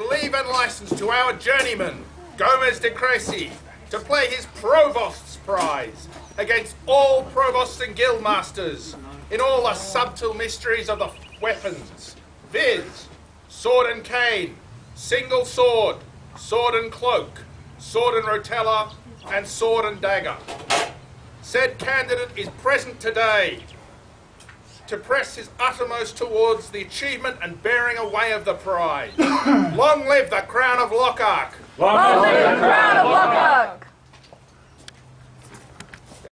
leave and license to our journeyman, Gomez de Crecy, to play his Provost's prize against all provosts and guildmasters in all the subtle mysteries of the weapons, viz. sword and cane, single sword, sword and cloak, sword and rotella, and sword and dagger. Said candidate is present today to press his uttermost towards the achievement and bearing away of the prize. Long live the crown of Lochac! Long live the crown of Lochac!